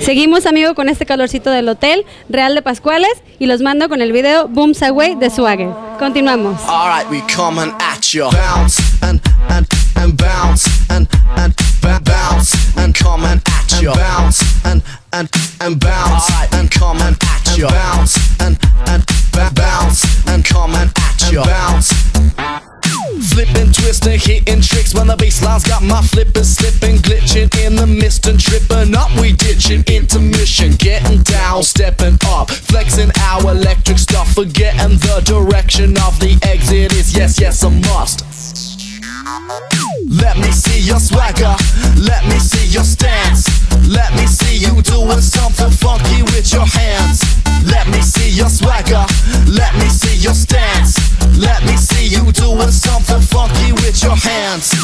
Seguimos, amigo, con este calorcito del hotel Real de Pascuales y los mando con el video Boom Away de Swagger. Continuamos. All right, we coming at you. Bounce and and and bounce and and bounce and coming at you. Bounce and and and bounce and coming at you. Bounce and my flipping, slipping, glitching in the mist and tripping up. We ditching intermission, getting down, stepping up, flexing our electric stuff, forgetting the direction of the exit is yes, yes, a must. Let me see your swagger, let me see your stance. Let me see you doing something funky with your hands. Let me see your swagger, let me see your stance. Let me see you doing something funky with your hands.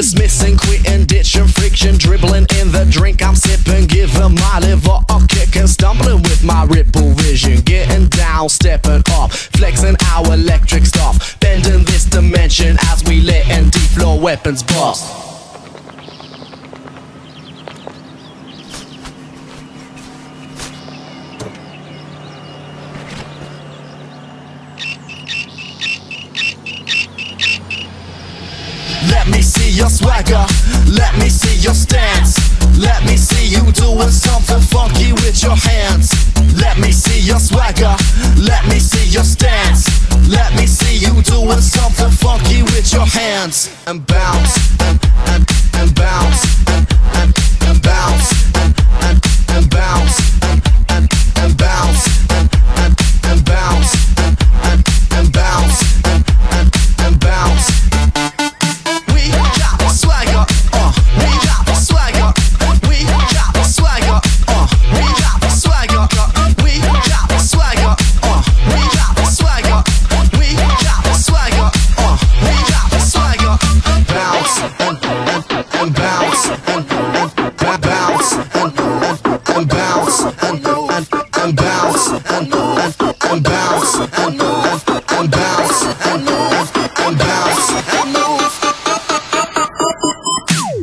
Dismissing, quitting, ditching, friction, dribbling in the drink. I'm sipping, giving my liver a kick and stumbling with my ripple vision, getting down, stepping up, flexing our electric stuff, bending this dimension as we let and floor weapons bust. Let me see swagger, let me see your stance. Let me see you doing something funky with your hands. Let me see your swagger, let me see your stance. Let me see you doing something funky with your hands. And bounce, and, and,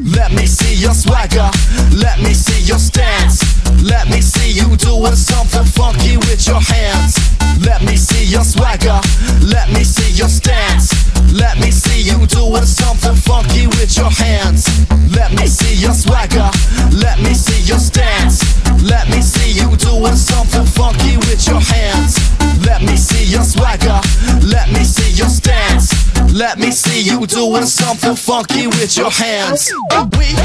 Let me see your swagger, let me see your stance. Let me see you doing something funky with your hands. Let me see your swagger, let me see your stance. Let me see you doing something funky with your hands. We